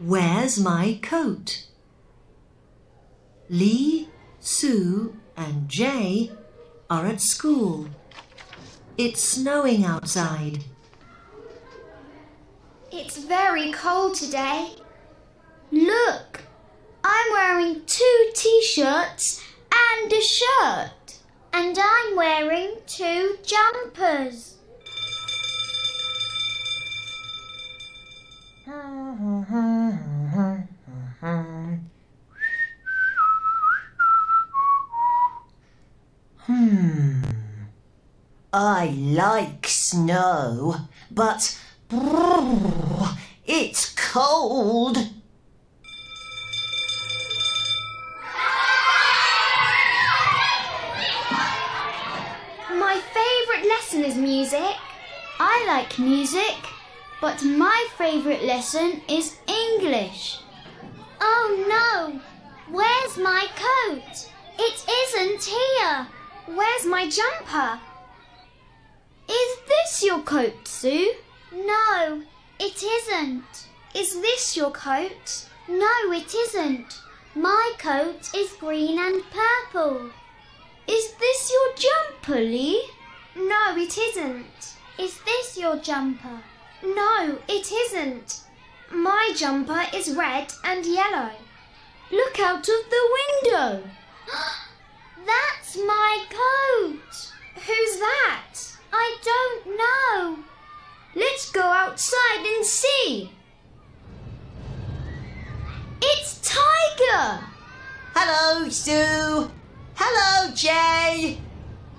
Where's my coat? Lee, Sue, and Jay are at school. It's snowing outside. It's very cold today. Look, I'm wearing two t shirts and a shirt. And I'm wearing two jumpers. Uh-huh. Hmm. I like snow, but brrr, it's cold. My favourite lesson is music. I like music, but my favourite lesson is English. Oh no! Where's my coat? It isn't here. Where's my jumper? Is this your coat, Sue? No, it isn't. Is this your coat? No, it isn't. My coat is green and purple. Is this your jumper, Lee? No, it isn't. Is this your jumper? No, it isn't. My jumper is red and yellow. Look out of the window. That's my coat. Who's that? I don't know. Let's go outside and see. It's Tiger. Hello, Sue. Hello, Jay.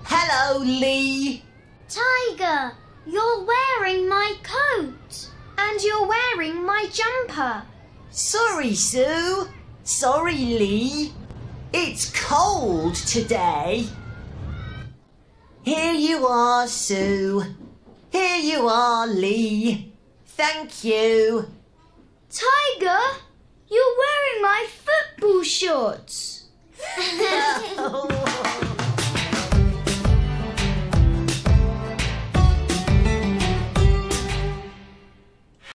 Hello, Lee. Tiger, you're wearing my coat. And you're wearing my jumper. Sorry, Sue. Sorry, Lee. It's cold today. Here you are, Sue. Here you are, Lee. Thank you. Tiger, you're wearing my football shorts.